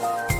Bye.